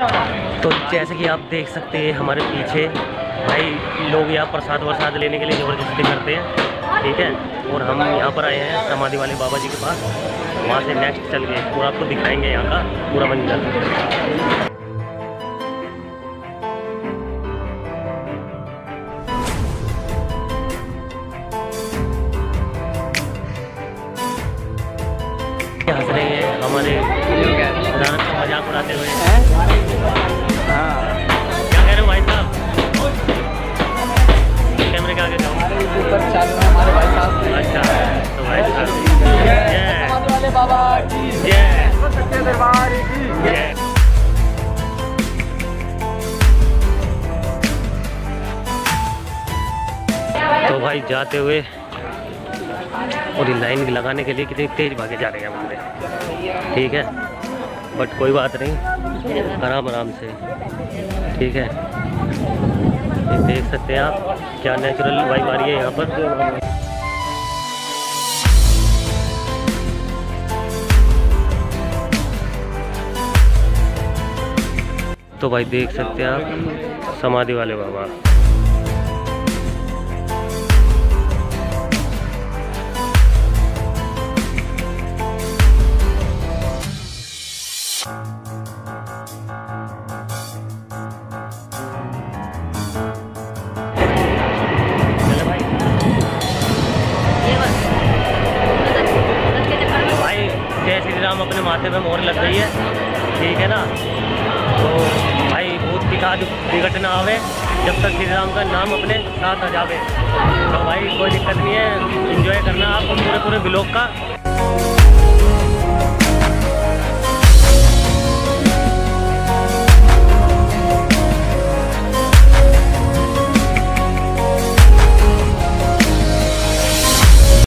तो जैसे कि आप देख सकते हैं हमारे पीछे, भाई लोग यहाँ प्रसाद वरसाद लेने के लिए ज़बरदस्ती करते हैं, ठीक है? और हम यहाँ पर आए हैं समाधि वाले बाबा जी के पास। वहाँ से नेक्स्ट चल गए पूरा आपको दिखाएँगे यहाँ का पूरा मंजर हंस रहे हैं हमारे मज़ाक उड़ाते हुए। तो भाई जाते हुए और ये लाइन लगाने के लिए कितनी तेज भागे जा रहे हैं हमारे ठीक है? बट कोई बात नहीं। आराम आराम से। ठीक है? देख सकते हैं आप, क्या नेचुरल वाइब आ रही है यहाँ पर। तो भाई देख सकते हैं आप, समाधि वाले बाबा। जय श्री राम, अपने माथे पे मोहर लग गई है। ठीक है ना? तो की विघट ना आवे, जब तक श्री राम का नाम अपने साथ आ जावे। तो भाई, कोई दिक्कत नहीं है। इंजॉय करना आप पूरे पूरे ब्लॉक का।